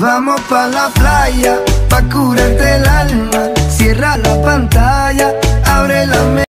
Vamos pa' la playa, pa' curarte el alma. Cierra la pantalla, abre la mente.